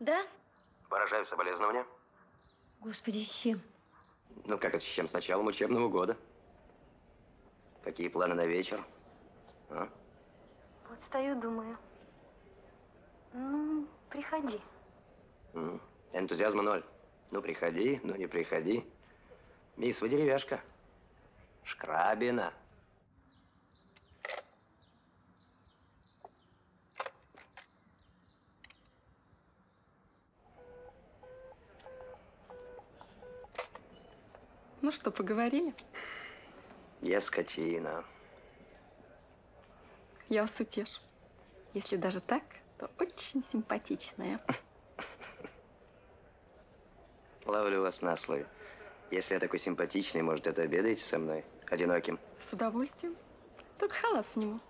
Да? Выражаю соболезнования. Господи, с чем? Ну, как это с чем? С началом учебного года. Какие планы на вечер? А? Вот стою, думаю. Ну, приходи. Энтузиазма ноль. Ну, приходи, ну, не приходи. Мисс, вы деревяшка. Шкрабина. Ну что, поговорили? Я скотина. Я вас утешу. Если даже так, то очень симпатичная. Ловлю вас на слове. Если я такой симпатичный, может, это обедаете со мной? Одиноким? С удовольствием. Только халат сниму.